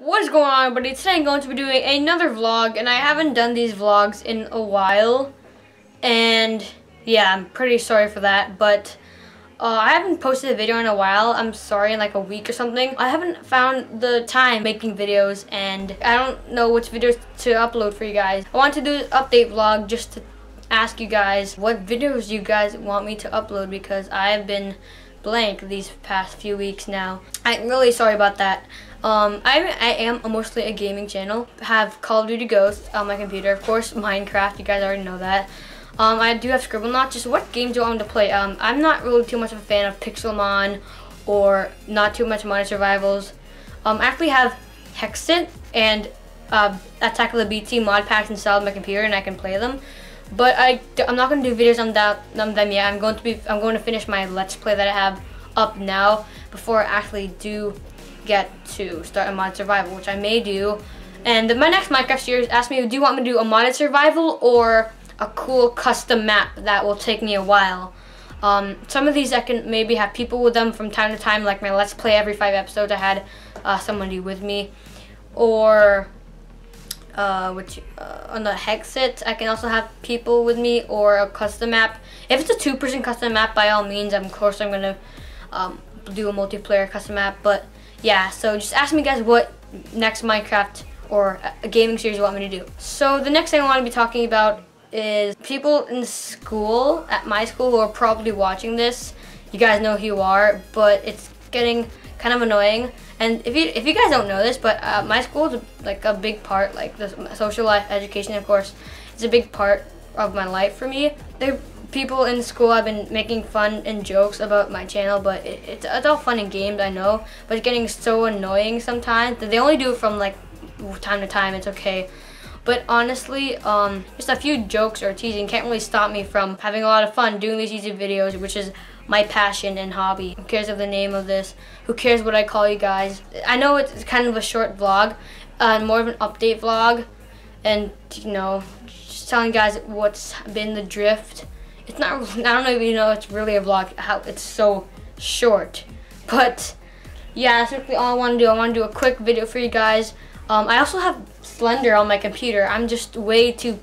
What's going on everybody? Today I'm going to be doing another vlog and I haven't done these vlogs in a while and yeah I'm pretty sorry for that but uh, I haven't posted a video in a while. I'm sorry in like a week or something. I haven't found the time making videos and I don't know which videos to upload for you guys. I want to do an update vlog just to ask you guys what videos you guys want me to upload because I've been blank these past few weeks now. I'm really sorry about that um, I, I am mostly a gaming channel. have Call of Duty Ghosts on my computer. Of course, Minecraft. You guys already know that. Um, I do have Scribblenauts. Just what games do I want to play? Um, I'm not really too much of a fan of Pixelmon or not too much Modded Survivals. Um, I actually have Hexxit and uh, Attack of the B-Team mod packs installed on my computer and I can play them. But I, I'm not going to do videos on, that, on them yet. I'm going to be I'm going to finish my Let's Play that I have up now before I actually do get to start a mod survival, which I may do. And my next Minecraft series asked me, do you want me to do a modded survival or a cool custom map that will take me a while? Um, some of these I can maybe have people with them from time to time, like my Let's Play every five episodes I had uh, somebody with me. Or uh, which uh, on the Hexxit, I can also have people with me or a custom map. If it's a two-person custom map, by all means, of course I'm gonna um, do a multiplayer custom map. But yeah, so just ask me guys what next Minecraft or a gaming series you want me to do. So the next thing I want to be talking about is people in school, at my school, who are probably watching this. You guys know who you are, but it's getting kind of annoying. And if you if you guys don't know this, but uh, my school is like a big part, like the social life, education, of course, is a big part of my life for me. They're people in school have been making fun and jokes about my channel, but it, it's, it's all fun and games, I know. But it's getting so annoying sometimes that they only do it from like time to time. It's okay. But honestly, um, just a few jokes or teasing can't really stop me from having a lot of fun doing these YouTube videos, which is my passion and hobby. Who cares of the name of this? Who cares what I call you guys? I know it's kind of a short vlog, uh, more of an update vlog, and you know, just telling guys what's been the drift it's not, I don't know if you know it's really a vlog, how it's so short. But yeah, that's really all I want to do. I want to do a quick video for you guys. Um, I also have Slender on my computer. I'm just way too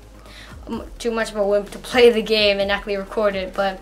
too much of a wimp to play the game and actually record it. But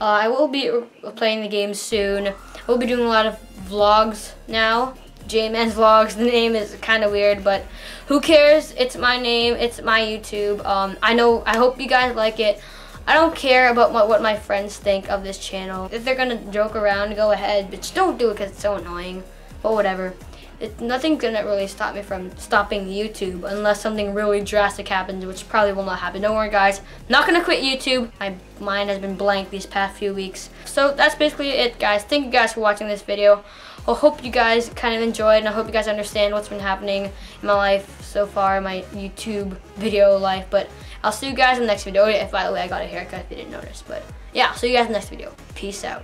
uh, I will be playing the game soon. I will be doing a lot of vlogs now. J-Man's Vlogs. The name is kind of weird, but who cares? It's my name. It's my YouTube. Um, I know. I hope you guys like it. I don't care about what, what my friends think of this channel. If they're gonna joke around, go ahead, but just don't do it because it's so annoying. But whatever. It, nothing's gonna really stop me from stopping YouTube unless something really drastic happens, which probably will not happen. Don't worry guys, not gonna quit YouTube. My mind has been blank these past few weeks. So that's basically it guys. Thank you guys for watching this video. I hope you guys kind of enjoyed and I hope you guys understand what's been happening in my life so far, my YouTube video life. But I'll see you guys in the next video. Oh, if by the way, I got a haircut if you didn't notice. But yeah, I'll see you guys in the next video. Peace out.